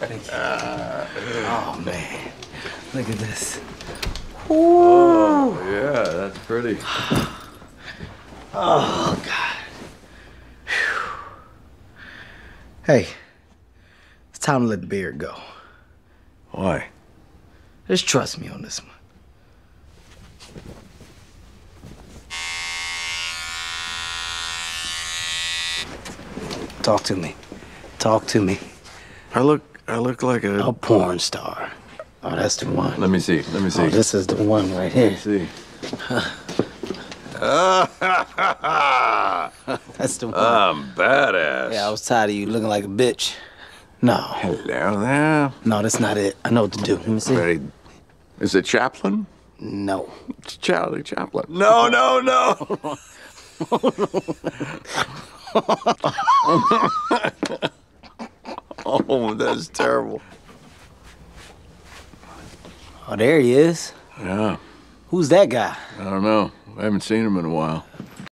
Thank you. Oh man, look at this. Oh, yeah, that's pretty. Oh God. Phew. Hey, it's time to let the beard go. Why? Just trust me on this one. Talk to me. Talk to me. I look I look like a A porn star. Oh, that's the one. Let me see. Let me see. Oh, this is the one right here. Let me see. That's the one. I'm badass. yeah, I was tired of you looking like a bitch. No. Hello there. No, that's not it. I know what to do. Let me see. Ready? Is it Chaplin? No. It's Charlie Chaplin. No, no, no. oh, that's terrible. Oh, there he is. Yeah, Who's that guy? I don't know. I haven't seen him in a while.